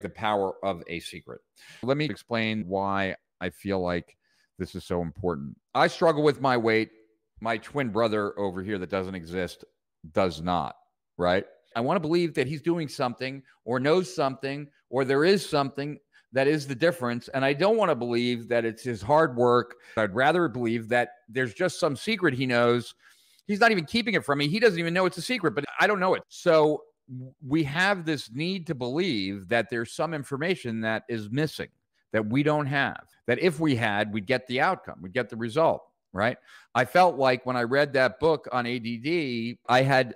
the power of a secret. Let me explain why I feel like this is so important. I struggle with my weight. My twin brother over here that doesn't exist does not, right? I want to believe that he's doing something or knows something or there is something that is the difference. And I don't want to believe that it's his hard work. I'd rather believe that there's just some secret he knows. He's not even keeping it from me. He doesn't even know it's a secret, but I don't know it. So we have this need to believe that there's some information that is missing that we don't have. That if we had, we'd get the outcome, we'd get the result, right? I felt like when I read that book on ADD, I had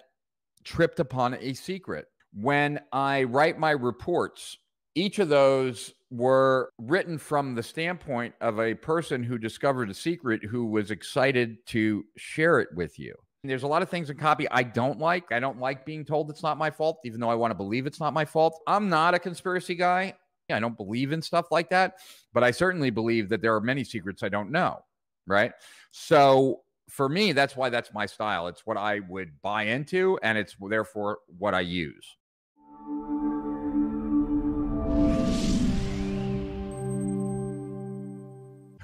tripped upon a secret. When I write my reports, each of those were written from the standpoint of a person who discovered a secret who was excited to share it with you. There's a lot of things in copy I don't like. I don't like being told it's not my fault, even though I want to believe it's not my fault. I'm not a conspiracy guy. Yeah, I don't believe in stuff like that, but I certainly believe that there are many secrets I don't know. Right. So for me, that's why that's my style. It's what I would buy into, and it's therefore what I use.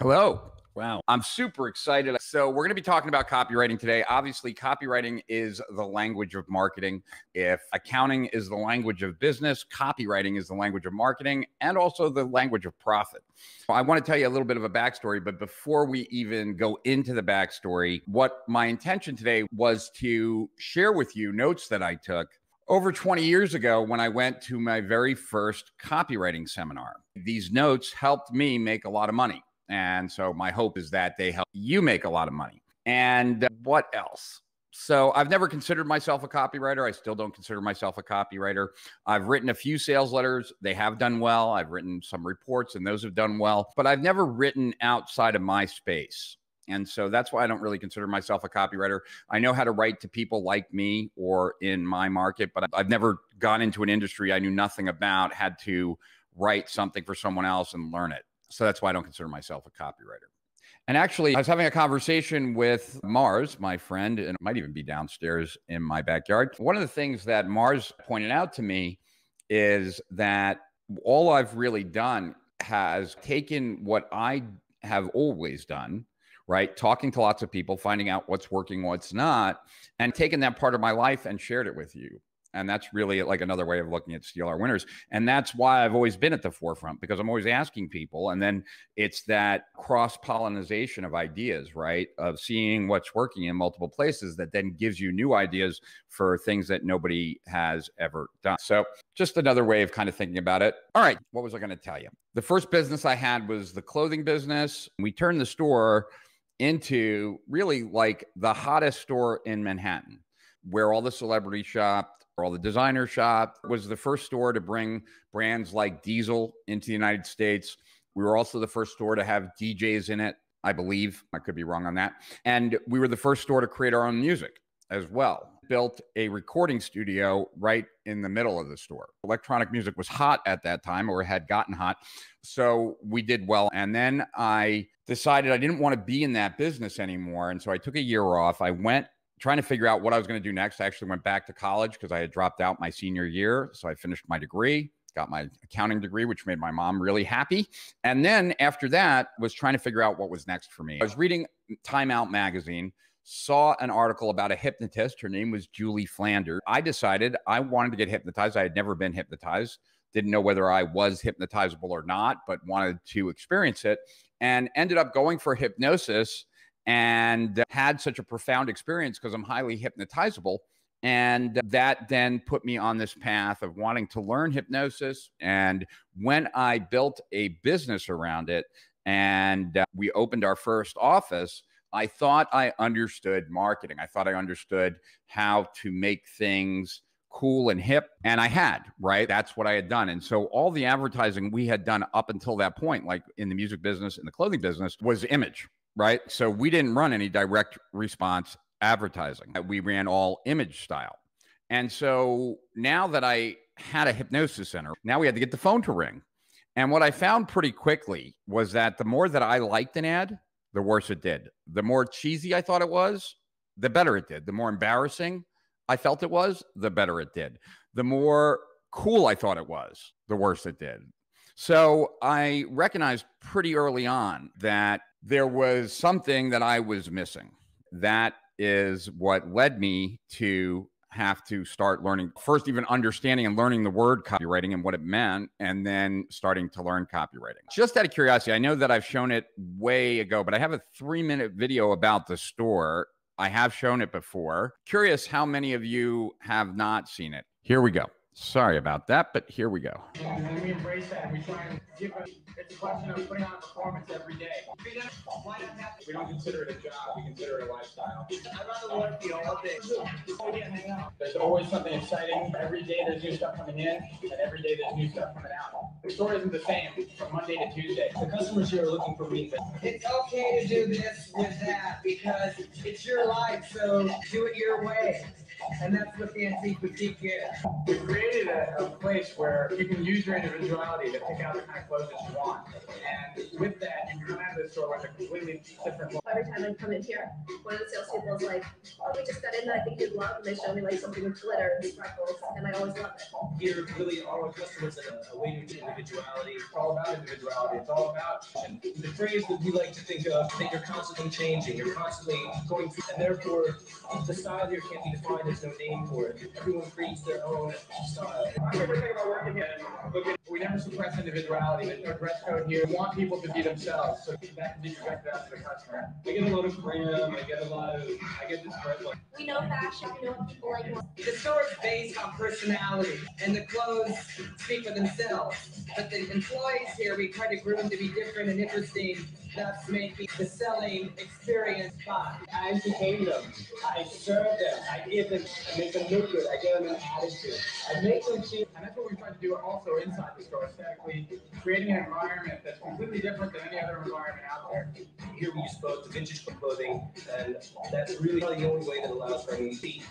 Hello. Wow. I'm super excited. So, we're going to be talking about copywriting today. Obviously, copywriting is the language of marketing. If accounting is the language of business, copywriting is the language of marketing and also the language of profit. I want to tell you a little bit of a backstory, but before we even go into the backstory, what my intention today was to share with you notes that I took over 20 years ago when I went to my very first copywriting seminar. These notes helped me make a lot of money. And so my hope is that they help you make a lot of money. And uh, what else? So I've never considered myself a copywriter. I still don't consider myself a copywriter. I've written a few sales letters. They have done well. I've written some reports and those have done well, but I've never written outside of my space. And so that's why I don't really consider myself a copywriter. I know how to write to people like me or in my market, but I've never gone into an industry I knew nothing about, had to write something for someone else and learn it. So that's why I don't consider myself a copywriter. And actually, I was having a conversation with Mars, my friend, and it might even be downstairs in my backyard. One of the things that Mars pointed out to me is that all I've really done has taken what I have always done, right? Talking to lots of people, finding out what's working, what's not, and taken that part of my life and shared it with you. And that's really like another way of looking at steal our winners. And that's why I've always been at the forefront because I'm always asking people. And then it's that cross pollination of ideas, right? Of seeing what's working in multiple places that then gives you new ideas for things that nobody has ever done. So just another way of kind of thinking about it. All right. What was I going to tell you? The first business I had was the clothing business. We turned the store into really like the hottest store in Manhattan where all the celebrities shop all the designer shop was the first store to bring brands like Diesel into the United States. We were also the first store to have DJs in it, I believe. I could be wrong on that. And we were the first store to create our own music as well. Built a recording studio right in the middle of the store. Electronic music was hot at that time or had gotten hot. So we did well. And then I decided I didn't want to be in that business anymore. And so I took a year off. I went trying to figure out what I was going to do next. I actually went back to college because I had dropped out my senior year. So I finished my degree, got my accounting degree, which made my mom really happy. And then after that, was trying to figure out what was next for me. I was reading Time Out magazine, saw an article about a hypnotist. Her name was Julie Flanders. I decided I wanted to get hypnotized. I had never been hypnotized. Didn't know whether I was hypnotizable or not, but wanted to experience it and ended up going for hypnosis and had such a profound experience because I'm highly hypnotizable. And that then put me on this path of wanting to learn hypnosis. And when I built a business around it and uh, we opened our first office, I thought I understood marketing. I thought I understood how to make things cool and hip. And I had, right? That's what I had done. And so all the advertising we had done up until that point, like in the music business and the clothing business, was image right? So we didn't run any direct response advertising. We ran all image style. And so now that I had a hypnosis center, now we had to get the phone to ring. And what I found pretty quickly was that the more that I liked an ad, the worse it did. The more cheesy I thought it was, the better it did. The more embarrassing I felt it was, the better it did. The more cool I thought it was, the worse it did. So I recognized pretty early on that there was something that I was missing. That is what led me to have to start learning first, even understanding and learning the word copywriting and what it meant, and then starting to learn copywriting. Just out of curiosity, I know that I've shown it way ago, but I have a three minute video about the store. I have shown it before. Curious how many of you have not seen it. Here we go. Sorry about that, but here we go. We embrace that. We try and give it. It's a question of putting on a performance every day. We don't consider it a job. We consider it a lifestyle. I'd rather work all day. There's always something exciting. Every day there's new stuff coming in, and every day there's new stuff coming out. The store isn't the same from Monday to Tuesday. The customers here are looking for reasons. It's okay to do this with that because it's your life, so do it your way. And that's what the antique boutique is. We created a, a place where you can use your individuality to pick out the kind of clothes that you want. And with that, you come out of the store with a completely different look. every time I come in here, one of the salespeople is like, "Oh, we just got in that I think you'd love," and they show me like something with glitter and sparkles, and I always love it. Here, really, all our customers are a, a way to individuality. It's all about individuality. It's all about And the phrase that we like to think of, that you're constantly changing, you're constantly going through, and therefore, the style here can't be defined, there's no name for it. Everyone creates their own style. My favorite thing about working here, look at, we never suppress individuality. There's no dress code here. We want people to be themselves, so that can be projected out to the customer. I get a lot of cram, I get a lot of, I get this spread like, We know fashion, we know what people like. The store is based on personality, and the clothes speak for themselves. But the employees here, we try to groom to be different and interesting. That's making the selling experience fun. I entertain them. I serve them. I give them, I make them look good. I give them an attitude. I make them feel, and that's what we try to do also inside the store, aesthetically, creating an environment that's completely different than any other environment out there. here we use both the vintage clothing, and that's really the only way that allows for any deep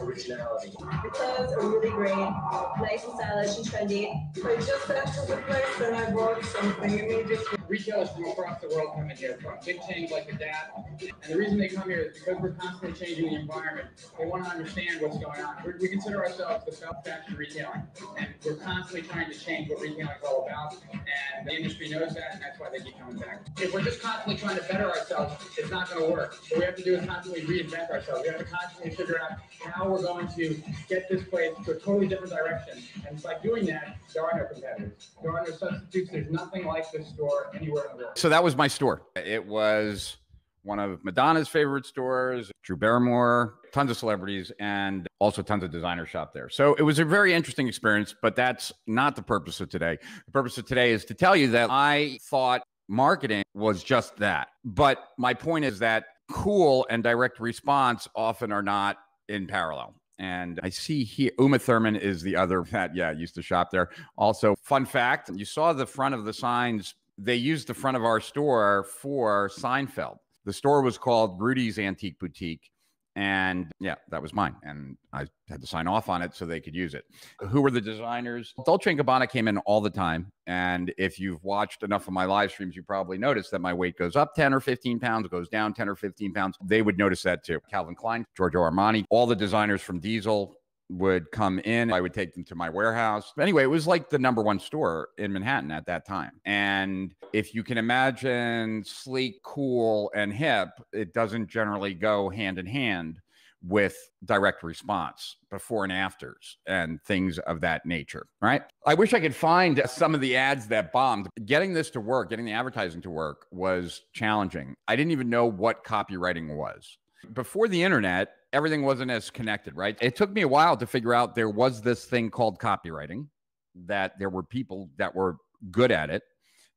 originality. The clothes are really great, uh, nice and stylish and trendy. I just entered the place and I bought something immediately. Retailers from across the world come in here, from big chains like the Gap. And the reason they come here is because we're constantly changing the environment. They want to understand what's going on. We're, we consider ourselves the self-fashion retailing, and we're constantly trying to change what retailing is all about. And the industry knows that, and that's why they keep coming back. If we're just constantly trying to better ourselves, it's not going to work. What we have to do is constantly reinvent ourselves. We have to constantly figure out how we're going to get this place to a totally different direction. And by doing that, there are no competitors. There are no substitutes. There's nothing like this store anywhere in the world. So that was my store. It was one of Madonna's favorite stores, Drew Barrymore, tons of celebrities, and also tons of designers shop there. So it was a very interesting experience, but that's not the purpose of today. The purpose of today is to tell you that I thought marketing was just that. But my point is that cool and direct response often are not in parallel. And I see here Uma Thurman is the other that, yeah, used to shop there. Also, fun fact you saw the front of the signs, they used the front of our store for Seinfeld. The store was called Rudy's Antique Boutique. And yeah, that was mine. And I had to sign off on it so they could use it. Who were the designers? Dolce & Gabbana came in all the time. And if you've watched enough of my live streams, you probably noticed that my weight goes up 10 or 15 pounds, goes down 10 or 15 pounds. They would notice that too. Calvin Klein, Giorgio Armani, all the designers from Diesel, would come in. I would take them to my warehouse. Anyway, it was like the number one store in Manhattan at that time. And if you can imagine sleek, cool, and hip, it doesn't generally go hand in hand with direct response before and afters and things of that nature, right? I wish I could find some of the ads that bombed. Getting this to work, getting the advertising to work was challenging. I didn't even know what copywriting was. Before the internet, everything wasn't as connected, right? It took me a while to figure out there was this thing called copywriting, that there were people that were good at it.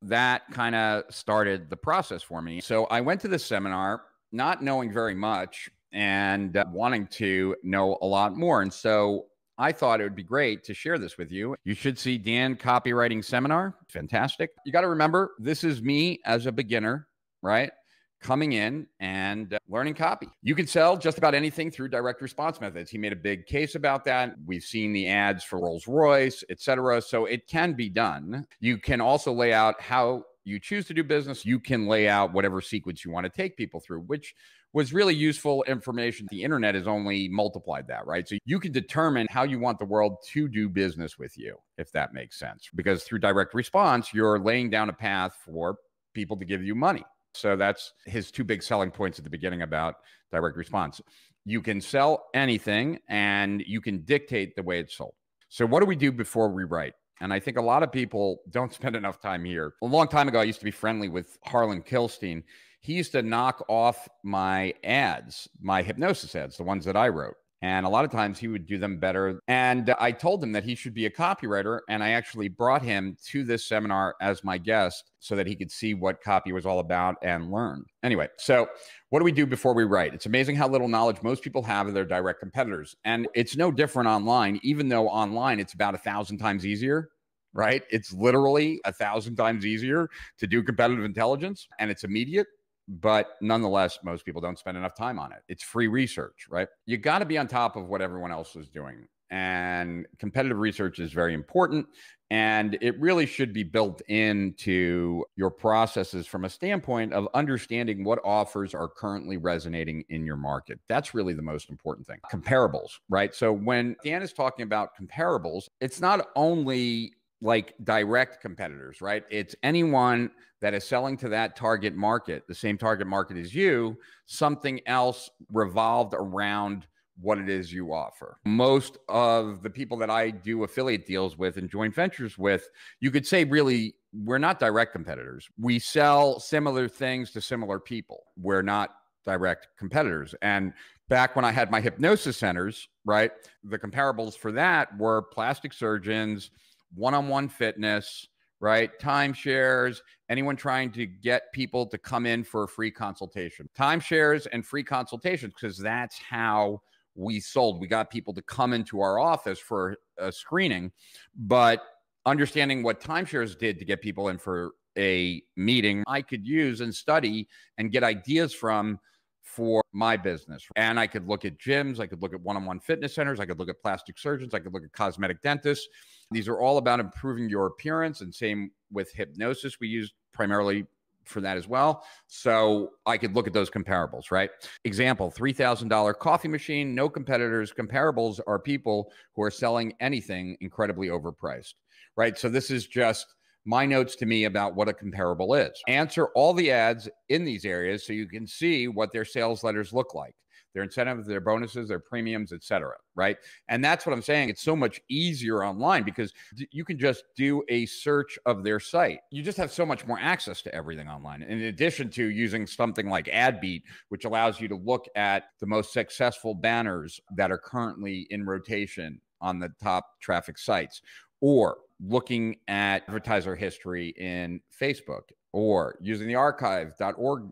That kind of started the process for me. So I went to this seminar, not knowing very much and uh, wanting to know a lot more. And so I thought it would be great to share this with you. You should see Dan Copywriting Seminar. Fantastic. You got to remember, this is me as a beginner, right? Coming in and uh, learning copy. You can sell just about anything through direct response methods. He made a big case about that. We've seen the ads for Rolls Royce, et cetera. So it can be done. You can also lay out how you choose to do business, you can lay out whatever sequence you want to take people through, which was really useful information. The internet has only multiplied that, right? So you can determine how you want the world to do business with you, if that makes sense. Because through direct response, you're laying down a path for people to give you money. So that's his two big selling points at the beginning about direct response. You can sell anything and you can dictate the way it's sold. So, what do we do before we write? And I think a lot of people don't spend enough time here. A long time ago, I used to be friendly with Harlan Kilstein. He used to knock off my ads, my hypnosis ads, the ones that I wrote. And a lot of times he would do them better. And I told him that he should be a copywriter. And I actually brought him to this seminar as my guest so that he could see what copy was all about and learn. Anyway, so what do we do before we write? It's amazing how little knowledge most people have of their direct competitors. And it's no different online, even though online it's about a thousand times easier right? It's literally a thousand times easier to do competitive intelligence and it's immediate. But nonetheless, most people don't spend enough time on it. It's free research, right? You got to be on top of what everyone else is doing. And competitive research is very important. And it really should be built into your processes from a standpoint of understanding what offers are currently resonating in your market. That's really the most important thing. Comparables, right? So when Dan is talking about comparables, it's not only like direct competitors, right? It's anyone that is selling to that target market, the same target market as you, something else revolved around what it is you offer. Most of the people that I do affiliate deals with and joint ventures with, you could say really we're not direct competitors. We sell similar things to similar people. We're not direct competitors. And back when I had my hypnosis centers, right, the comparables for that were plastic surgeons, one on one fitness, right? Timeshares, anyone trying to get people to come in for a free consultation. Timeshares and free consultations, because that's how we sold. We got people to come into our office for a screening, but understanding what timeshares did to get people in for a meeting, I could use and study and get ideas from for my business. And I could look at gyms, I could look at one on one fitness centers, I could look at plastic surgeons, I could look at cosmetic dentists. These are all about improving your appearance, and same with hypnosis. We use primarily for that as well. So I could look at those comparables, right? Example $3,000 coffee machine, no competitors. Comparables are people who are selling anything incredibly overpriced, right? So this is just my notes to me about what a comparable is. Answer all the ads in these areas so you can see what their sales letters look like their incentives, their bonuses, their premiums, etc. Right. And that's what I'm saying. It's so much easier online because you can just do a search of their site. You just have so much more access to everything online. In addition to using something like AdBeat, which allows you to look at the most successful banners that are currently in rotation on the top traffic sites, or looking at advertiser history in Facebook or using the archive.org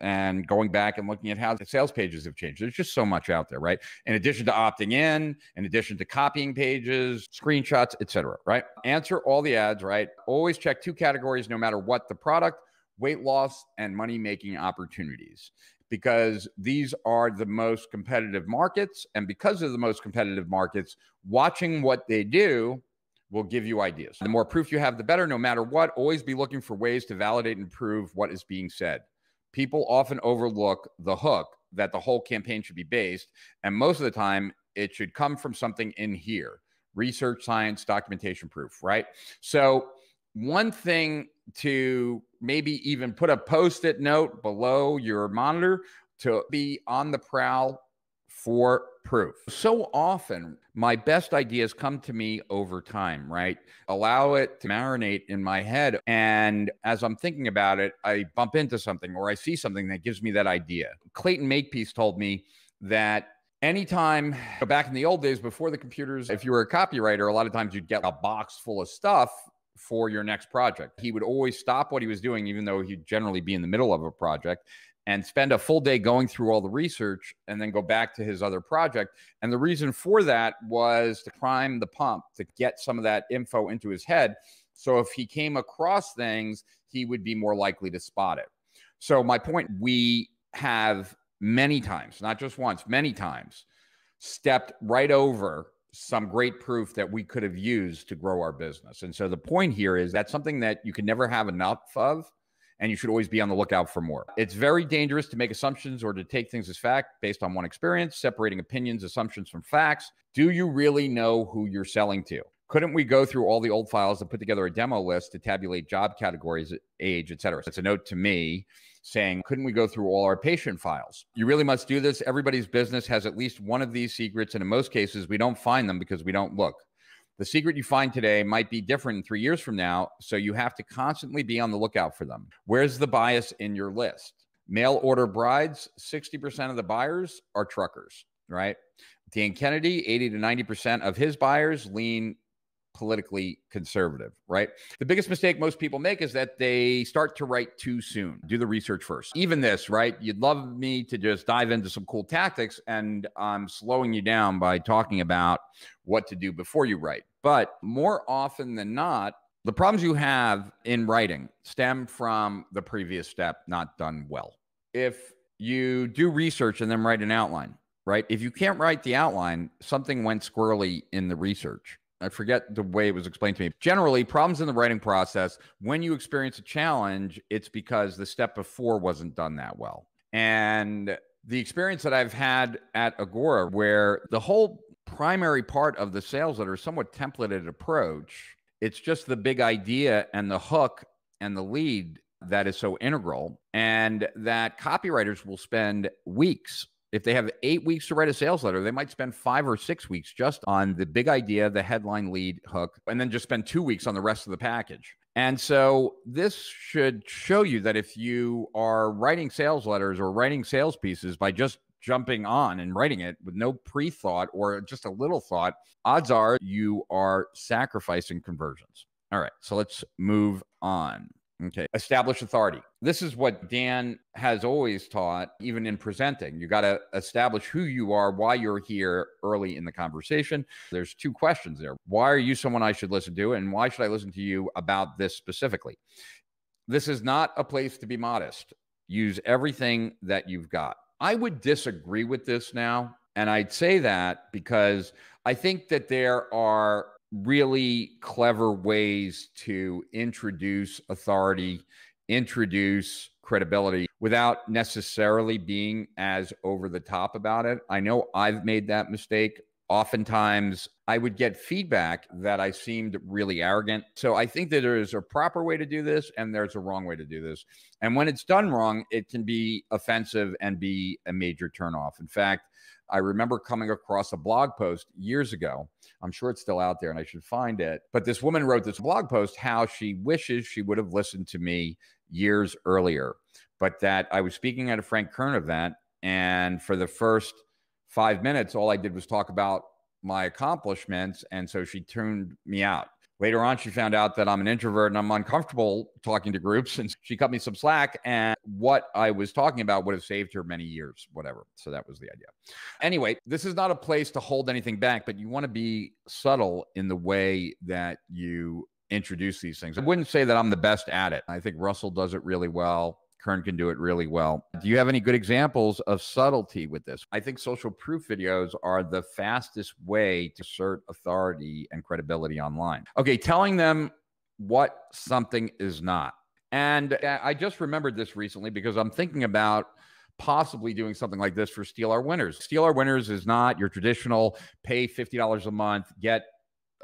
and going back and looking at how the sales pages have changed. There's just so much out there, right? In addition to opting in, in addition to copying pages, screenshots, etc. right? Answer all the ads, right? Always check two categories no matter what the product, weight loss and money making opportunities because these are the most competitive markets and because of the most competitive markets, watching what they do will give you ideas. The more proof you have, the better, no matter what. Always be looking for ways to validate and prove what is being said. People often overlook the hook that the whole campaign should be based. And most of the time, it should come from something in here research, science, documentation proof, right? So, one thing to maybe even put a post it note below your monitor to be on the prowl for proof. So often, my best ideas come to me over time, right? Allow it to marinate in my head. And as I'm thinking about it, I bump into something or I see something that gives me that idea. Clayton Makepeace told me that anytime back in the old days before the computers, if you were a copywriter, a lot of times you'd get a box full of stuff for your next project. He would always stop what he was doing, even though he'd generally be in the middle of a project, and spend a full day going through all the research and then go back to his other project. And the reason for that was to prime the pump, to get some of that info into his head. So if he came across things, he would be more likely to spot it. So, my point we have many times, not just once, many times, stepped right over some great proof that we could have used to grow our business. And so the point here is that's something that you can never have enough of and you should always be on the lookout for more. It's very dangerous to make assumptions or to take things as fact based on one experience, separating opinions, assumptions from facts. Do you really know who you're selling to? Couldn't we go through all the old files and put together a demo list to tabulate job categories, age, et cetera? It's a note to me saying, couldn't we go through all our patient files? You really must do this. Everybody's business has at least one of these secrets. And in most cases, we don't find them because we don't look. The secret you find today might be different three years from now. So you have to constantly be on the lookout for them. Where's the bias in your list? Mail order brides, 60% of the buyers are truckers, right? Dan Kennedy, 80 to 90% of his buyers lean politically conservative, right? The biggest mistake most people make is that they start to write too soon. Do the research first. Even this, right? You'd love me to just dive into some cool tactics, and I'm slowing you down by talking about what to do before you write. But more often than not, the problems you have in writing stem from the previous step not done well. If you do research and then write an outline, right? If you can't write the outline, something went squirrely in the research. I forget the way it was explained to me. Generally, problems in the writing process, when you experience a challenge, it's because the step before wasn't done that well. And the experience that I've had at Agora, where the whole primary part of the sales letter is somewhat templated approach, it's just the big idea and the hook and the lead that is so integral, and that copywriters will spend weeks if they have eight weeks to write a sales letter, they might spend five or six weeks just on the big idea, the headline lead hook, and then just spend two weeks on the rest of the package. And so this should show you that if you are writing sales letters or writing sales pieces by just jumping on and writing it with no pre thought or just a little thought, odds are you are sacrificing conversions. All right, so let's move on. Okay. Establish authority. This is what Dan has always taught, even in presenting. You got to establish who you are, why you're here early in the conversation. There's two questions there. Why are you someone I should listen to? And why should I listen to you about this specifically? This is not a place to be modest. Use everything that you've got. I would disagree with this now. And I'd say that because I think that there are really clever ways to introduce authority, introduce credibility without necessarily being as over the top about it. I know I've made that mistake. Oftentimes, I would get feedback that I seemed really arrogant. So I think that there is a proper way to do this and there's a wrong way to do this. And when it's done wrong, it can be offensive and be a major turnoff. In fact, I remember coming across a blog post years ago. I'm sure it's still out there and I should find it. But this woman wrote this blog post how she wishes she would have listened to me years earlier, but that I was speaking at a Frank Kern event. And for the first five minutes, all I did was talk about my accomplishments. And so she tuned me out. Later on, she found out that I'm an introvert and I'm uncomfortable talking to groups. And she cut me some slack. And what I was talking about would have saved her many years, whatever. So that was the idea. Anyway, this is not a place to hold anything back, but you want to be subtle in the way that you introduce these things. I wouldn't say that I'm the best at it. I think Russell does it really well. Kern can do it really well. Do you have any good examples of subtlety with this? I think social proof videos are the fastest way to assert authority and credibility online. Okay, telling them what something is not. And uh, I just remembered this recently because I'm thinking about possibly doing something like this for Steal Our Winners. Steal Our Winners is not your traditional pay $50 a month, get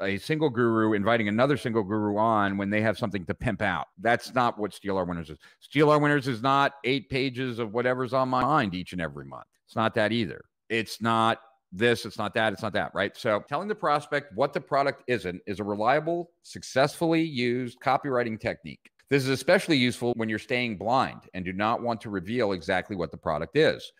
a single guru inviting another single guru on when they have something to pimp out. That's not what Steal Our Winners is. Steal Our Winners is not eight pages of whatever's on my mind each and every month. It's not that either. It's not this, it's not that, it's not that, right? So telling the prospect what the product isn't is a reliable, successfully used copywriting technique. This is especially useful when you're staying blind and do not want to reveal exactly what the product is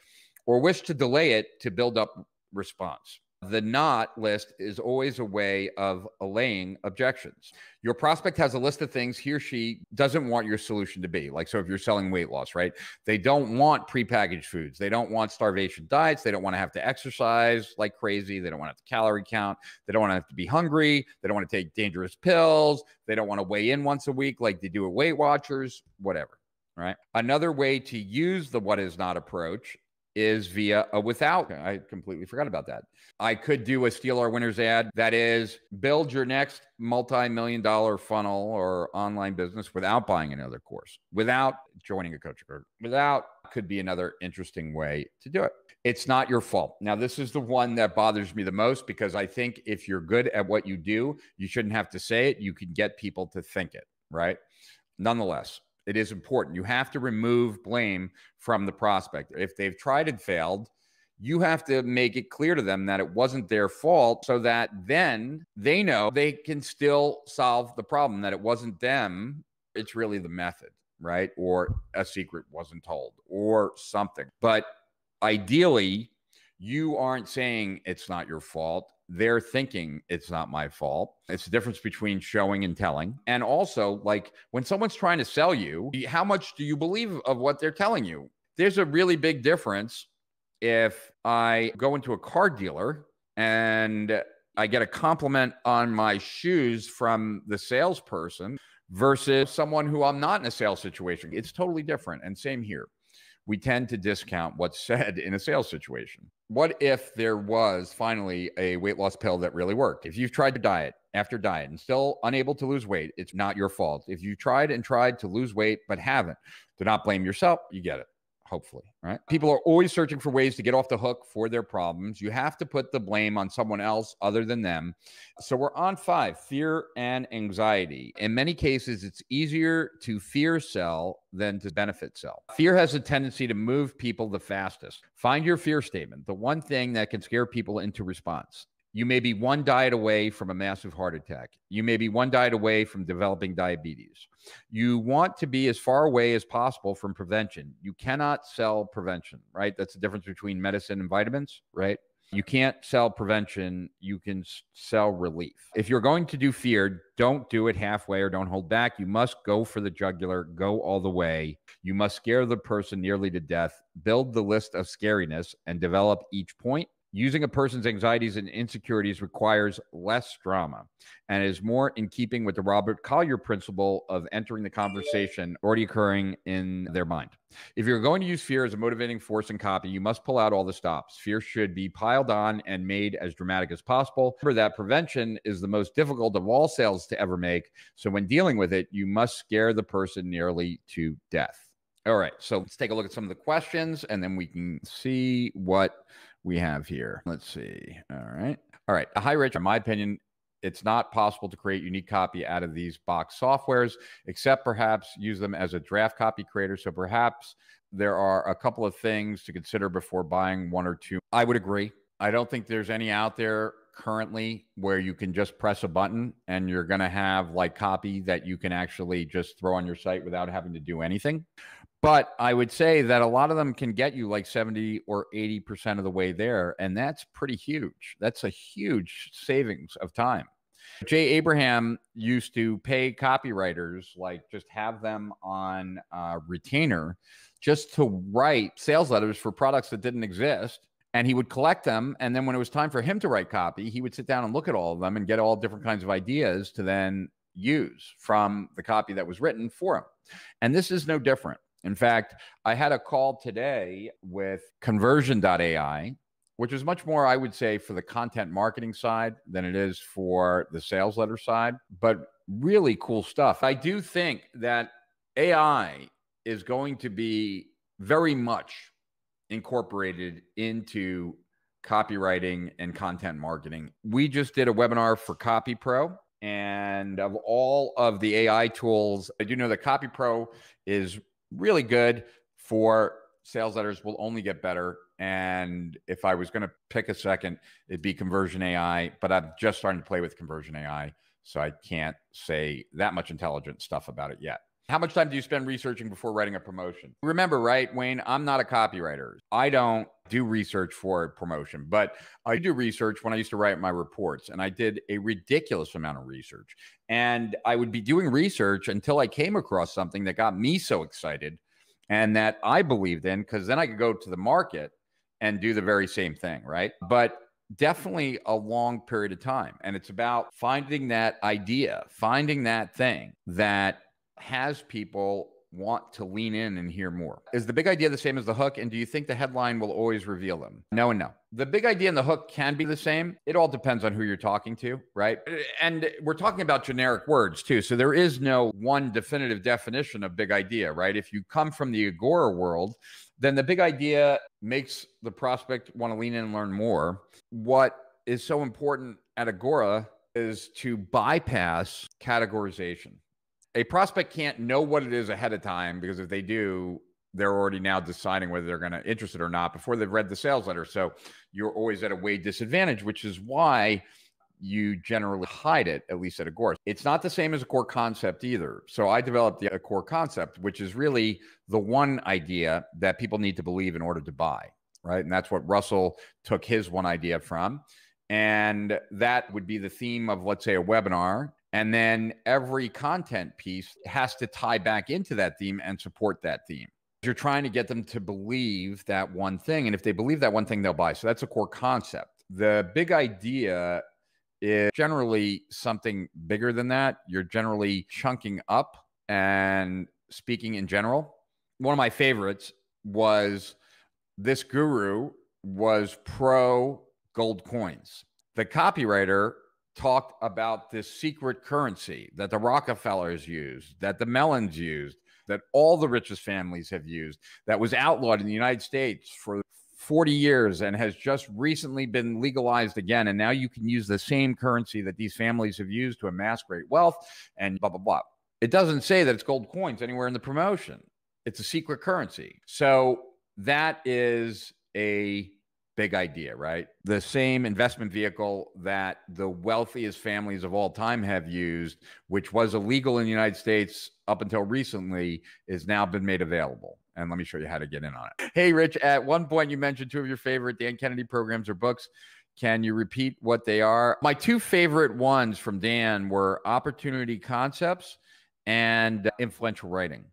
or wish to delay it to build up response. The not list is always a way of allaying objections. Your prospect has a list of things he or she doesn't want your solution to be. Like, so if you're selling weight loss, right? They don't want prepackaged foods. They don't want starvation diets. They don't want to have to exercise like crazy. They don't want to have to calorie count. They don't want to have to be hungry. They don't want to take dangerous pills. They don't want to weigh in once a week like they do at Weight Watchers, whatever. Right. Another way to use the what is not approach is via a without. I completely forgot about that. I could do a steal our winners ad that is build your next multi-million dollar funnel or online business without buying another course, without joining a coach group, without could be another interesting way to do it. It's not your fault. Now, this is the one that bothers me the most because I think if you're good at what you do, you shouldn't have to say it. You can get people to think it, right? Nonetheless, it is important. You have to remove blame from the prospect. If they've tried and failed, you have to make it clear to them that it wasn't their fault so that then they know they can still solve the problem, that it wasn't them. It's really the method, right? Or a secret wasn't told or something. But ideally, you aren't saying it's not your fault they're thinking it's not my fault. It's the difference between showing and telling. And also, like when someone's trying to sell you, how much do you believe of what they're telling you? There's a really big difference if I go into a car dealer and I get a compliment on my shoes from the salesperson versus someone who I'm not in a sales situation. It's totally different. And same here. We tend to discount what's said in a sales situation what if there was finally a weight loss pill that really worked? If you've tried to diet after diet and still unable to lose weight, it's not your fault. If you tried and tried to lose weight but haven't, do not blame yourself. You get it hopefully, right? Uh-huh. People are always searching for ways to get off the hook for their problems. You have to put the blame on someone else other than them. So we're on five fear and anxiety. In many cases, it's easier to fear sell than to benefit sell. Fear has a tendency to move people the fastest. Find your fear statement, the one thing that can scare people into response. You may be one diet away from a massive heart attack. You may be one diet away from developing diabetes. You want to be as far away as possible from prevention. You cannot sell prevention, right? That's the difference between medicine and vitamins, right? You can't sell prevention. You can sell relief. If you're going to do fear, don't do it halfway or don't hold back. You must go for the jugular, go all the way. You must scare the person nearly to death, build the list of scariness, and develop each point Using a person's anxieties and insecurities requires less drama and is more in keeping with the Robert Collier principle of entering the conversation already occurring in their mind. If you're going to use fear as a motivating force in copy, you must pull out all the stops. Fear should be piled on and made as dramatic as possible. Remember that prevention is the most difficult of all sales to ever make. So when dealing with it, you must scare the person nearly to death. All right, so let's take a look at some of the questions and then we can see what we have here. Let's see. All right. All right. Hi, Rich. In my opinion, it's not possible to create unique copy out of these box softwares, except perhaps use them as a draft copy creator. So perhaps there are a couple of things to consider before buying one or two. I would agree. I don't think there's any out there currently where you can just press a button and you're going to have like copy that you can actually just throw on your site without having to do anything. But I would say that a lot of them can get you like 70 or 80% of the way there. And that's pretty huge. That's a huge savings of time. Jay Abraham used to pay copywriters, like just have them on uh, retainer just to write sales letters for products that didn't exist. And he would collect them. And then when it was time for him to write copy, he would sit down and look at all of them and get all different kinds of ideas to then use from the copy that was written for him. And this is no different. In fact, I had a call today with conversion.ai, which is much more, I would say, for the content marketing side than it is for the sales letter side, but really cool stuff. I do think that AI is going to be very much incorporated into copywriting and content marketing. We just did a webinar for Copy Pro. And of all of the AI tools, I do know that Copy Pro is really good for sales letters will only get better. And if I was going to pick a second, it'd be conversion AI, but I'm just starting to play with conversion AI. So I can't say that much intelligent stuff about it yet. How much time do you spend researching before writing a promotion? Remember, right, Wayne, I'm not a copywriter. I don't do research for promotion, but I do research when I used to write my reports, and I did a ridiculous amount of research. And I would be doing research until I came across something that got me so excited and that I believed in, because then I could go to the market and do the very same thing, right? But definitely a long period of time. And it's about finding that idea, finding that thing that has people want to lean in and hear more. Is the big idea the same as the hook? And do you think the headline will always reveal them? No and no. The big idea and the hook can be the same. It all depends on who you're talking to, right? And we're talking about generic words too. So there is no one definitive definition of big idea, right? If you come from the Agora world, then the big idea makes the prospect want to lean in and learn more. What is so important at Agora is to bypass categorization a prospect can't know what it is ahead of time because if they do, they're already now deciding whether they're going to interest it or not before they've read the sales letter. So you're always at a way disadvantage, which is why you generally hide it, at least at Agora. It's not the same as a core concept either. So I developed the core concept, which is really the one idea that people need to believe in order to buy, right? And that's what Russell took his one idea from. And that would be the theme of, let's say, a webinar and then every content piece has to tie back into that theme and support that theme. You're trying to get them to believe that one thing. And if they believe that one thing, they'll buy. So that's a core concept. The big idea is generally something bigger than that. You're generally chunking up and speaking in general. One of my favorites was this guru was pro gold coins. The copywriter talked about this secret currency that the Rockefellers used, that the Mellons used, that all the richest families have used, that was outlawed in the United States for 40 years and has just recently been legalized again. And now you can use the same currency that these families have used to amass great wealth and blah, blah, blah. It doesn't say that it's gold coins anywhere in the promotion. It's a secret currency. So that is a big idea, right? The same investment vehicle that the wealthiest families of all time have used, which was illegal in the United States up until recently, is now been made available. And let me show you how to get in on it. Hey, Rich, at one point you mentioned two of your favorite Dan Kennedy programs or books. Can you repeat what they are? My two favorite ones from Dan were Opportunity Concepts and Influential Writing.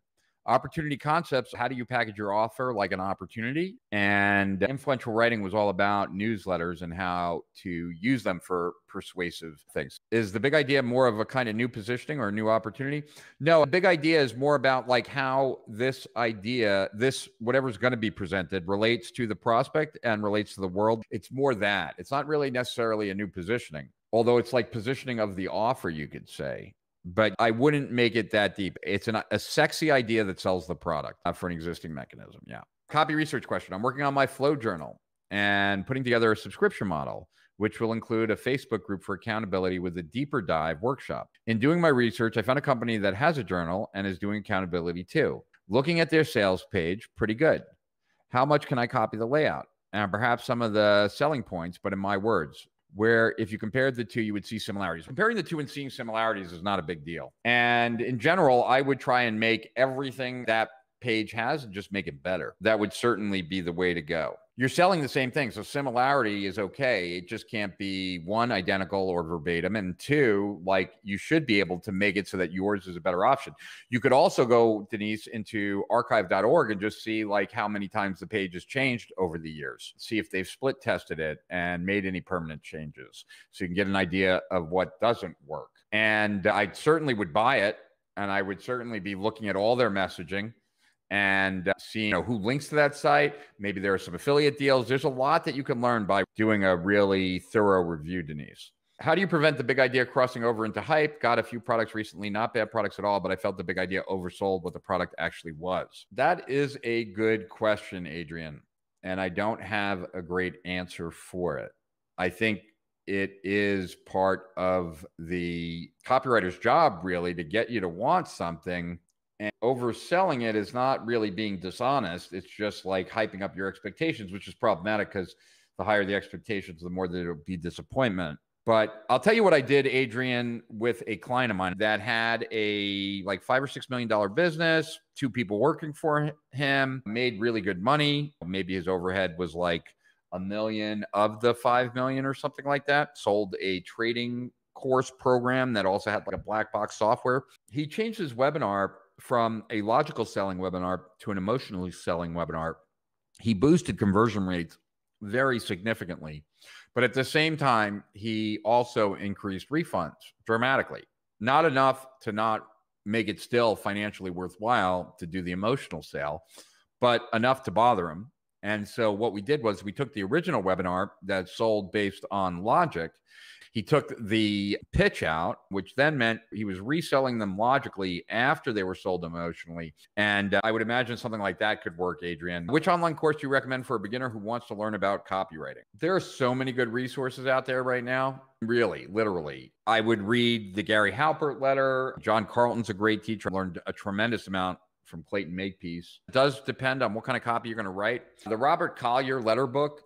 Opportunity concepts, how do you package your offer like an opportunity? And influential writing was all about newsletters and how to use them for persuasive things. Is the big idea more of a kind of new positioning or a new opportunity? No, a big idea is more about like how this idea, this whatever's going to be presented relates to the prospect and relates to the world. It's more that. It's not really necessarily a new positioning although it's like positioning of the offer, you could say but I wouldn't make it that deep. It's an, a sexy idea that sells the product uh, for an existing mechanism. Yeah. Copy research question. I'm working on my flow journal and putting together a subscription model, which will include a Facebook group for accountability with a deeper dive workshop. In doing my research, I found a company that has a journal and is doing accountability too. Looking at their sales page, pretty good. How much can I copy the layout? And perhaps some of the selling points, but in my words, where if you compared the two, you would see similarities. Comparing the two and seeing similarities is not a big deal. And in general, I would try and make everything that page has and just make it better. That would certainly be the way to go you're selling the same thing. So similarity is okay. It just can't be one identical or verbatim. And two, like you should be able to make it so that yours is a better option. You could also go, Denise, into archive.org and just see like how many times the page has changed over the years. See if they've split tested it and made any permanent changes. So you can get an idea of what doesn't work. And I certainly would buy it. And I would certainly be looking at all their messaging and uh, seeing you know, who links to that site. Maybe there are some affiliate deals. There's a lot that you can learn by doing a really thorough review, Denise. How do you prevent the big idea crossing over into hype? Got a few products recently, not bad products at all, but I felt the big idea oversold what the product actually was. That is a good question, Adrian. And I don't have a great answer for it. I think it is part of the copywriter's job, really, to get you to want something and overselling it is not really being dishonest. It's just like hyping up your expectations, which is problematic because the higher the expectations, the more there will be disappointment. But I'll tell you what I did, Adrian, with a client of mine that had a like five or six million dollar business, two people working for him, made really good money. Maybe his overhead was like a million of the five million or something like that. Sold a trading course program that also had like a black box software. He changed his webinar from a logical selling webinar to an emotionally selling webinar, he boosted conversion rates very significantly. But at the same time, he also increased refunds dramatically. Not enough to not make it still financially worthwhile to do the emotional sale, but enough to bother him. And so what we did was we took the original webinar that sold based on logic. He took the pitch out, which then meant he was reselling them logically after they were sold emotionally. And uh, I would imagine something like that could work, Adrian. Which online course do you recommend for a beginner who wants to learn about copywriting? There are so many good resources out there right now. Really, literally. I would read the Gary Halbert letter. John Carlton's a great teacher. I learned a tremendous amount from Clayton Makepeace. It does depend on what kind of copy you're going to write. The Robert Collier letter book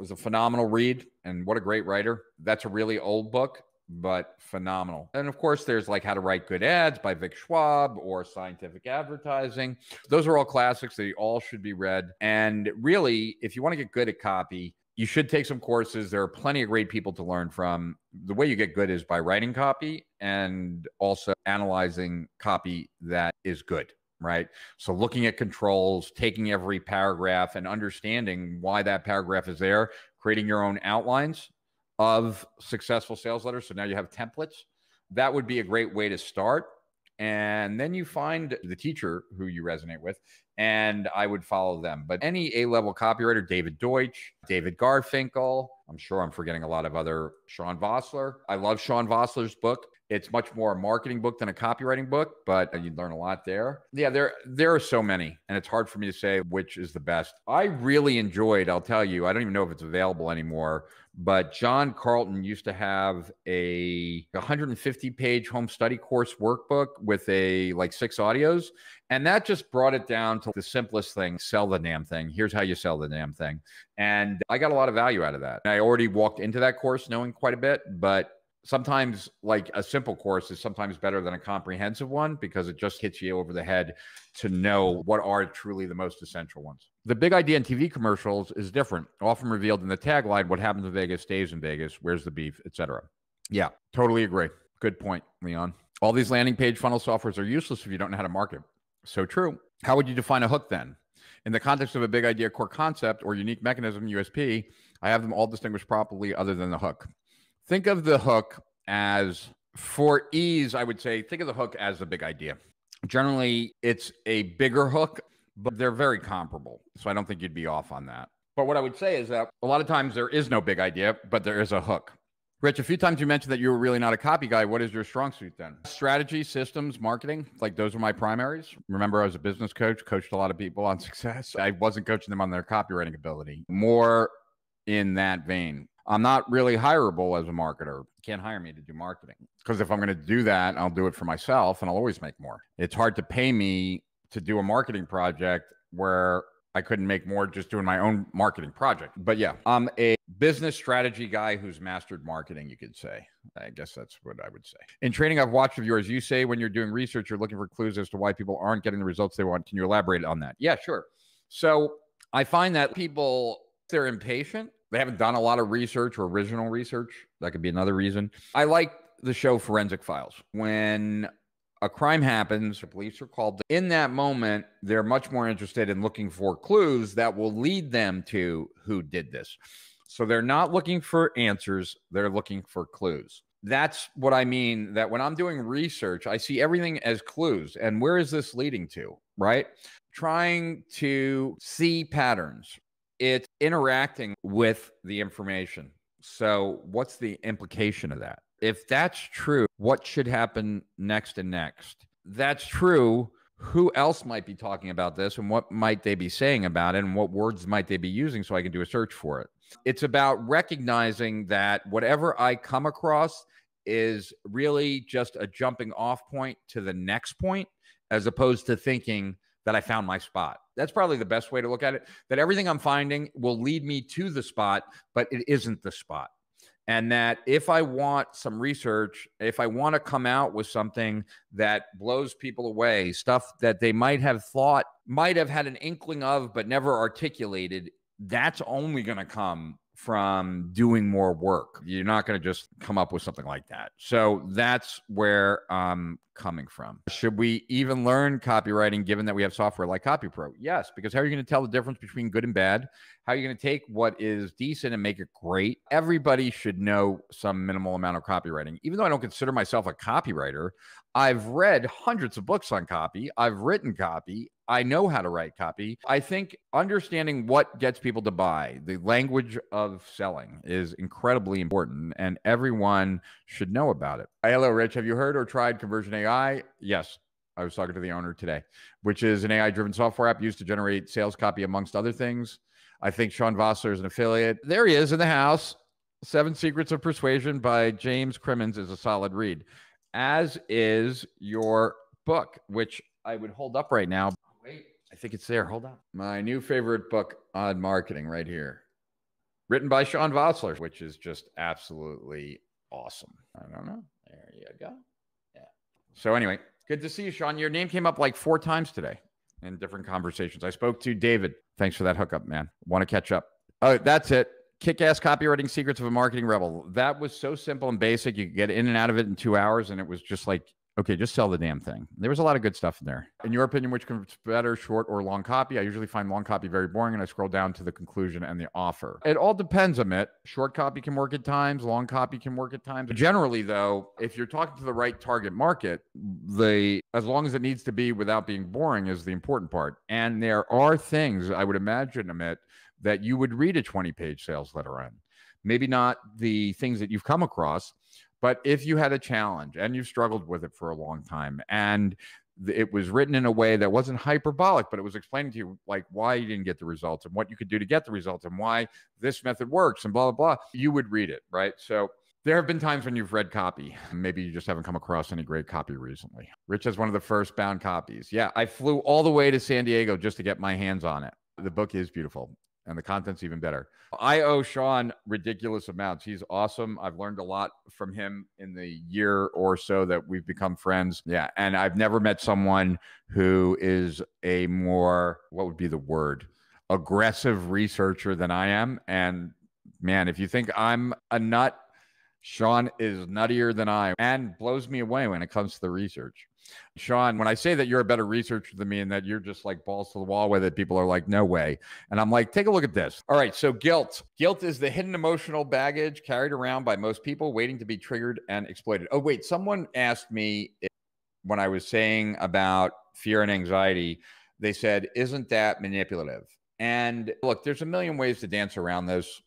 was a phenomenal read and what a great writer. That's a really old book, but phenomenal. And of course, there's like How to Write Good Ads by Vic Schwab or Scientific Advertising. Those are all classics. They all should be read. And really, if you want to get good at copy, you should take some courses. There are plenty of great people to learn from. The way you get good is by writing copy and also analyzing copy that is good right? So looking at controls, taking every paragraph and understanding why that paragraph is there, creating your own outlines of successful sales letters. So now you have templates. That would be a great way to start. And then you find the teacher who you resonate with, and I would follow them. But any A level copywriter, David Deutsch, David Garfinkel, I'm sure I'm forgetting a lot of other Sean Vosler. I love Sean Vosler's book. It's much more a marketing book than a copywriting book, but uh, you learn a lot there. Yeah, there there are so many, and it's hard for me to say which is the best. I really enjoyed. I'll tell you. I don't even know if it's available anymore. But John Carlton used to have a 150 page home study course workbook with a like six audios, and that just brought it down to the simplest thing: sell the damn thing. Here's how you sell the damn thing. And I got a lot of value out of that. I already walked into that course knowing quite a bit, but sometimes like a simple course is sometimes better than a comprehensive one because it just hits you over the head to know what are truly the most essential ones. The big idea in TV commercials is different, often revealed in the tagline what happens in Vegas stays in Vegas, where's the beef, etc. Yeah, totally agree. Good point, Leon. All these landing page funnel softwares are useless if you don't know how to market. So true. How would you define a hook then? In the context of a big idea core concept or unique mechanism USP, I have them all distinguished properly other than the hook think of the hook as for ease, I would say think of the hook as a big idea. Generally, it's a bigger hook, but they're very comparable. So I don't think you'd be off on that. But what I would say is that a lot of times there is no big idea, but there is a hook. Rich, a few times you mentioned that you were really not a copy guy. What is your strong suit then? Strategy, systems, marketing. Like those are my primaries. Remember, I was a business coach, coached a lot of people on success. I wasn't coaching them on their copywriting ability. More in that vein. I'm not really hireable as a marketer. Can't hire me to do marketing because if I'm going to do that, I'll do it for myself and I'll always make more. It's hard to pay me to do a marketing project where I couldn't make more just doing my own marketing project. But yeah, I'm a business strategy guy who's mastered marketing, you could say. I guess that's what I would say. In training I've watched of yours, you say when you're doing research, you're looking for clues as to why people aren't getting the results they want. Can you elaborate on that? Yeah, sure. So I find that people, they're impatient they haven't done a lot of research or original research. That could be another reason. I like the show Forensic Files. When a crime happens, the police are called. In that moment, they're much more interested in looking for clues that will lead them to who did this. So they're not looking for answers, they're looking for clues. That's what I mean. That when I'm doing research, I see everything as clues. And where is this leading to? Right? Trying to see patterns, it's interacting with the information. So, what's the implication of that? If that's true, what should happen next and next? That's true. Who else might be talking about this and what might they be saying about it and what words might they be using so I can do a search for it? It's about recognizing that whatever I come across is really just a jumping off point to the next point, as opposed to thinking, that I found my spot. That's probably the best way to look at it. That everything I'm finding will lead me to the spot, but it isn't the spot. And that if I want some research, if I want to come out with something that blows people away, stuff that they might have thought, might have had an inkling of, but never articulated, that's only going to come from doing more work. You're not going to just come up with something like that. So that's where I'm coming from. Should we even learn copywriting given that we have software like CopyPro? Yes, because how are you going to tell the difference between good and bad? How are you going to take what is decent and make it great? Everybody should know some minimal amount of copywriting. Even though I don't consider myself a copywriter, I've read hundreds of books on copy. I've written copy. I know how to write copy. I think understanding what gets people to buy, the language of selling is incredibly important and everyone should know about it. Hello, Rich. Have you heard or tried Conversion AI? Yes. I was talking to the owner today, which is an AI driven software app used to generate sales copy, amongst other things. I think Sean Vosler is an affiliate. There he is in the house. Seven Secrets of Persuasion by James Crimmins is a solid read as is your book, which I would hold up right now. Wait, I think it's there. Hold on. My new favorite book on marketing right here, written by Sean Vosler, which is just absolutely awesome. I don't know. There you go. Yeah. So, anyway, good to see you, Sean. Your name came up like four times today in different conversations. I spoke to David. Thanks for that hookup, man. Want to catch up. Oh, that's it kick-ass copywriting secrets of a marketing rebel that was so simple and basic you could get in and out of it in two hours and it was just like okay just sell the damn thing. There was a lot of good stuff in there. In your opinion which comes better short or long copy? I usually find long copy very boring and i scroll down to the conclusion and the offer. It all depends amit short copy can work at times long copy can work at times. Generally though if you're talking to the right target market the as long as it needs to be without being boring is the important part. And there are things i would imagine amit that you would read a 20 page sales letter on. Maybe not the things that you've come across, but if you had a challenge and you've struggled with it for a long time and it was written in a way that wasn't hyperbolic, but it was explaining to you like why you didn't get the results and what you could do to get the results and why this method works and blah, blah, blah, you would read it, right? So there have been times when you've read copy. Maybe you just haven't come across any great copy recently. Rich has one of the first bound copies. Yeah, I flew all the way to San Diego just to get my hands on it. The book is beautiful and the content's even better. I owe Sean ridiculous amounts. He's awesome. I've learned a lot from him in the year or so that we've become friends. Yeah. And I've never met someone who is a more, what would be the word, aggressive researcher than I am. And man, if you think I'm a nut, Sean is nuttier than I and blows me away when it comes to the research. Sean, when I say that you're a better researcher than me and that you're just like balls to the wall with it, people are like, no way. And I'm like, take a look at this. All right. So, guilt. Guilt is the hidden emotional baggage carried around by most people waiting to be triggered and exploited. Oh, wait. Someone asked me when I was saying about fear and anxiety, they said, isn't that manipulative? And look, there's a million ways to dance around this.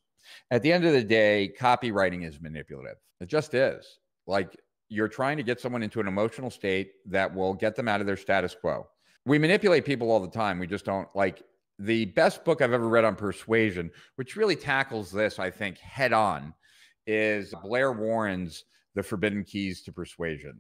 At the end of the day, copywriting is manipulative. It just is. Like you're trying to get someone into an emotional state that will get them out of their status quo. We manipulate people all the time. We just don't like the best book I've ever read on persuasion, which really tackles this, I think, head on, is Blair Warren's The Forbidden Keys to Persuasion.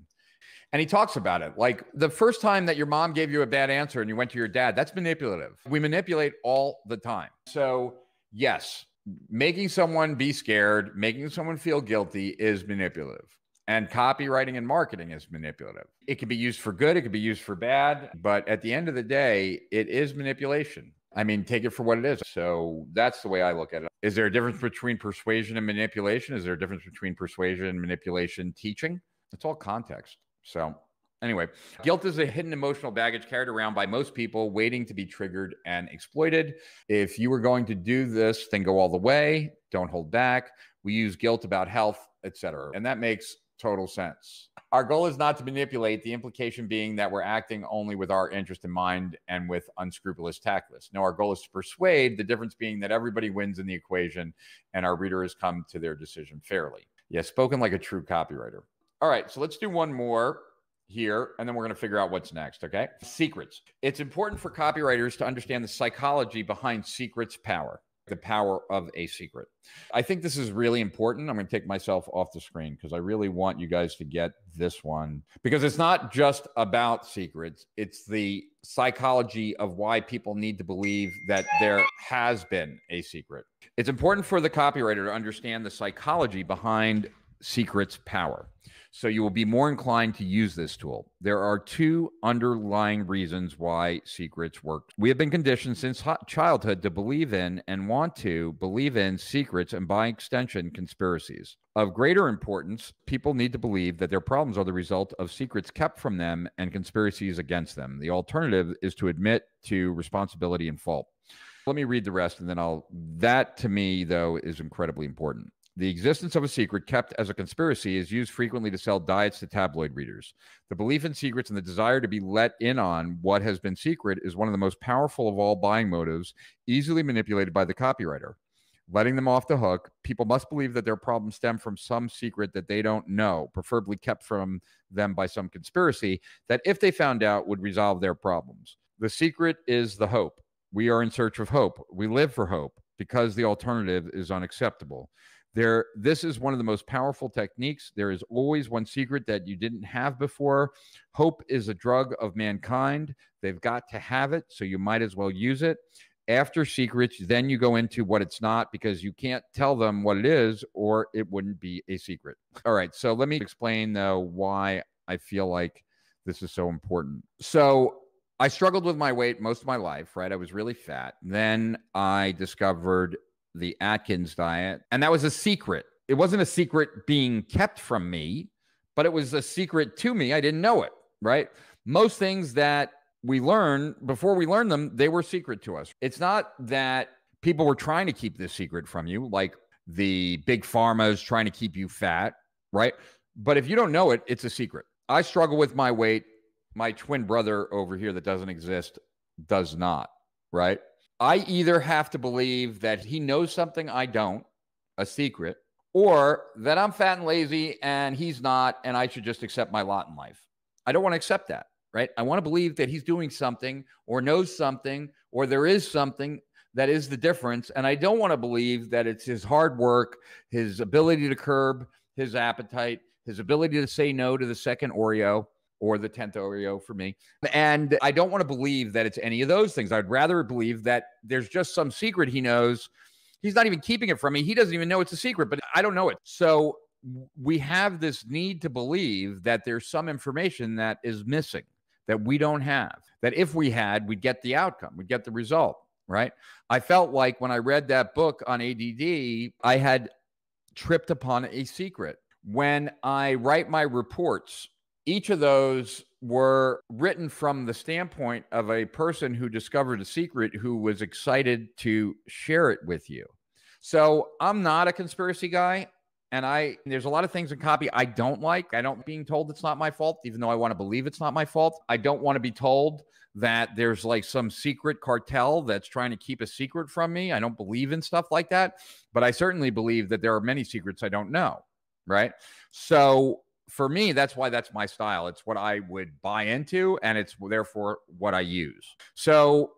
And he talks about it like the first time that your mom gave you a bad answer and you went to your dad, that's manipulative. We manipulate all the time. So, yes, making someone be scared, making someone feel guilty is manipulative. And copywriting and marketing is manipulative. It can be used for good, it can be used for bad, but at the end of the day, it is manipulation. I mean, take it for what it is. So that's the way I look at it. Is there a difference between persuasion and manipulation? Is there a difference between persuasion and manipulation teaching? It's all context. So, anyway, guilt is a hidden emotional baggage carried around by most people waiting to be triggered and exploited. If you were going to do this, then go all the way, don't hold back. We use guilt about health, etc. And that makes total sense. Our goal is not to manipulate, the implication being that we're acting only with our interest in mind and with unscrupulous tactless. No, our goal is to persuade, the difference being that everybody wins in the equation and our reader has come to their decision fairly. Yeah, spoken like a true copywriter. All right, so let's do one more here, and then we're going to figure out what's next. Okay. Secrets. It's important for copywriters to understand the psychology behind secrets' power the power of a secret. I think this is really important. I'm going to take myself off the screen because I really want you guys to get this one because it's not just about secrets, it's the psychology of why people need to believe that there has been a secret. It's important for the copywriter to understand the psychology behind secrets power. So you will be more inclined to use this tool. There are two underlying reasons why secrets work. We have been conditioned since childhood to believe in and want to believe in secrets and by extension conspiracies. Of greater importance, people need to believe that their problems are the result of secrets kept from them and conspiracies against them. The alternative is to admit to responsibility and fault. Let me read the rest and then I'll. That to me, though, is incredibly important. The existence of a secret kept as a conspiracy is used frequently to sell diets to tabloid readers. The belief in secrets and the desire to be let in on what has been secret is one of the most powerful of all buying motives, easily manipulated by the copywriter. Letting them off the hook, people must believe that their problems stem from some secret that they don't know, preferably kept from them by some conspiracy, that if they found out would resolve their problems. The secret is the hope. We are in search of hope. We live for hope because the alternative is unacceptable. There, this is one of the most powerful techniques. There is always one secret that you didn't have before. Hope is a drug of mankind. They've got to have it, so you might as well use it. After secrets, then you go into what it's not because you can't tell them what it is, or it wouldn't be a secret. All right, so let me explain though why I feel like this is so important. So I struggled with my weight most of my life, right? I was really fat. Then I discovered the Atkins diet, and that was a secret. It wasn't a secret being kept from me, but it was a secret to me. I didn't know it, right? Most things that we learn before we learn them, they were secret to us. It's not that people were trying to keep this secret from you, like the big pharma is trying to keep you fat, right? But if you don't know it, it's a secret. I struggle with my weight. My twin brother over here that doesn't exist does not, right? I either have to believe that he knows something I don't, a secret, or that I'm fat and lazy and he's not, and I should just accept my lot in life. I don't want to accept that, right? I want to believe that he's doing something or knows something or there is something that is the difference. And I don't want to believe that it's his hard work, his ability to curb his appetite, his ability to say no to the second Oreo, or the 10th Oreo for me. And I don't want to believe that it's any of those things. I'd rather believe that there's just some secret he knows. He's not even keeping it from me. He doesn't even know it's a secret, but I don't know it. So we have this need to believe that there's some information that is missing that we don't have. That if we had, we'd get the outcome, we'd get the result, right? I felt like when I read that book on ADD, I had tripped upon a secret. When I write my reports each of those were written from the standpoint of a person who discovered a secret who was excited to share it with you. So I'm not a conspiracy guy. And I, there's a lot of things in copy I don't like. I don't being told it's not my fault, even though I want to believe it's not my fault. I don't want to be told that there's like some secret cartel that's trying to keep a secret from me. I don't believe in stuff like that. But I certainly believe that there are many secrets I don't know. Right. So for me, that's why that's my style. It's what I would buy into, and it's therefore what I use. So,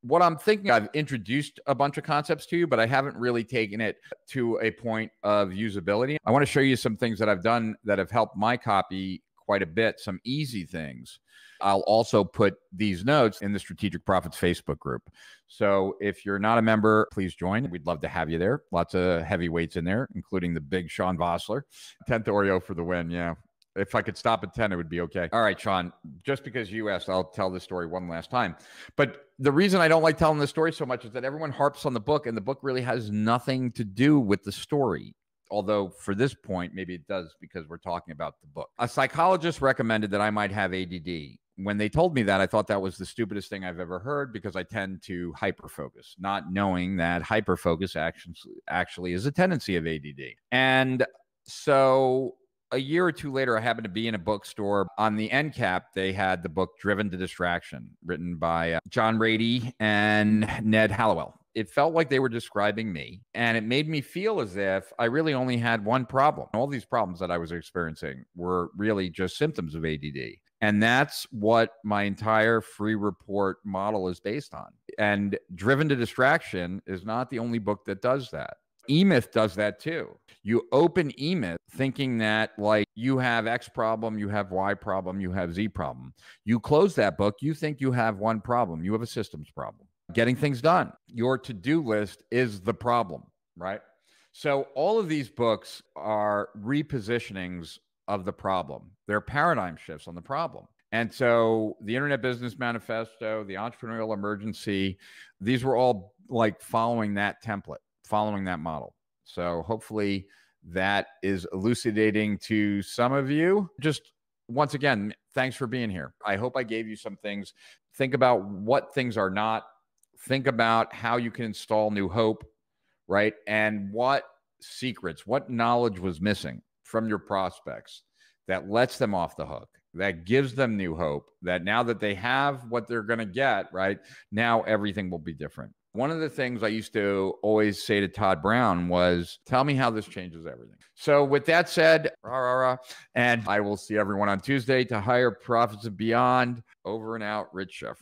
what I'm thinking, I've introduced a bunch of concepts to you, but I haven't really taken it to a point of usability. I want to show you some things that I've done that have helped my copy quite a bit, some easy things. I'll also put these notes in the Strategic Profits Facebook group. So if you're not a member, please join. We'd love to have you there. Lots of heavyweights in there, including the big Sean Vosler. 10th Oreo for the win. Yeah. If I could stop at 10, it would be okay. All right, Sean, just because you asked, I'll tell this story one last time. But the reason I don't like telling this story so much is that everyone harps on the book, and the book really has nothing to do with the story although for this point, maybe it does because we're talking about the book. A psychologist recommended that I might have ADD when they told me that, I thought that was the stupidest thing I've ever heard because I tend to hyper focus, not knowing that hyper focus actually, is a tendency of ADD. And so a year or two later, I happened to be in a bookstore. On the end cap, they had the book Driven to Distraction, written by uh, John Ratey and Ned Hallowell. It felt like they were describing me, and it made me feel as if I really only had one problem. All these problems that I was experiencing were really just symptoms of ADD. And that's what my entire free report model is based on. And Driven to Distraction is not the only book that does that. eMyth does that too. You open eMyth thinking that like you have X problem, you have Y problem, you have Z problem. You close that book, you think you have one problem. You have a systems problem. Getting things done. Your to-do list is the problem, right? So all of these books are repositionings of the problem. They're paradigm shifts on the problem. And so the Internet Business Manifesto, the Entrepreneurial Emergency, these were all like following that template, following that model. So hopefully that is elucidating to some of you. Just once again, thanks for being here. I hope I gave you some things. Think about what things are not. Think about how you can install new hope, right? And what secrets, what knowledge was missing from your prospects that lets them off the hook that gives them new hope that now that they have what they're going to get, right now everything will be different. One of the things I used to always say to Todd Brown was, Tell me how this changes everything. So, with that said, rah, rah, rah, and I will see everyone on Tuesday to higher profits and beyond. Over and out, Rich Sheff.